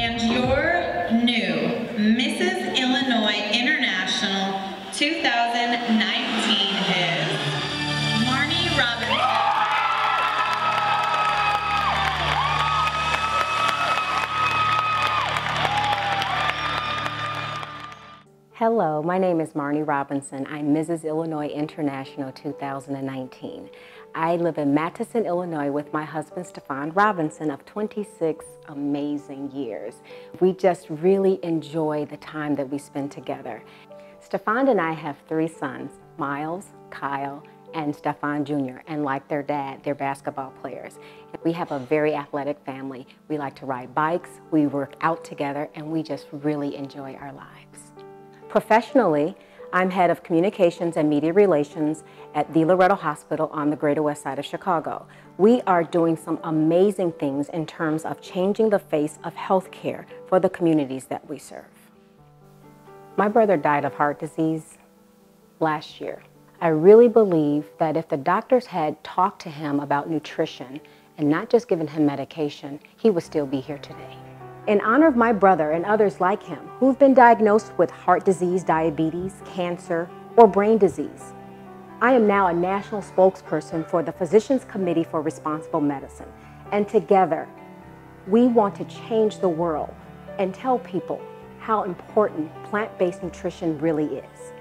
And your new Mrs. Illinois International 2019 is Marnie Robinson. Hello, my name is Marnie Robinson. I'm Mrs. Illinois International 2019. I live in Matteson, Illinois with my husband Stefan Robinson of 26 amazing years. We just really enjoy the time that we spend together. Stefan and I have three sons, Miles, Kyle, and Stefan Jr. And like their dad, they're basketball players. We have a very athletic family. We like to ride bikes, we work out together, and we just really enjoy our lives. Professionally, I'm head of communications and media relations at the Loretto Hospital on the Greater West Side of Chicago. We are doing some amazing things in terms of changing the face of healthcare for the communities that we serve. My brother died of heart disease last year. I really believe that if the doctors had talked to him about nutrition and not just given him medication, he would still be here today in honor of my brother and others like him who've been diagnosed with heart disease, diabetes, cancer, or brain disease. I am now a national spokesperson for the Physicians Committee for Responsible Medicine, and together we want to change the world and tell people how important plant-based nutrition really is.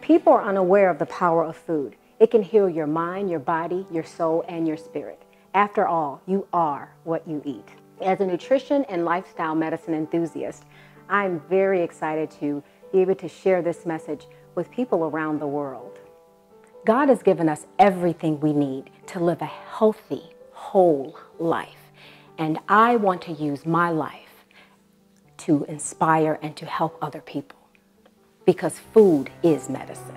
People are unaware of the power of food. It can heal your mind, your body, your soul, and your spirit. After all, you are what you eat. As a nutrition and lifestyle medicine enthusiast, I'm very excited to be able to share this message with people around the world. God has given us everything we need to live a healthy, whole life. And I want to use my life to inspire and to help other people because food is medicine.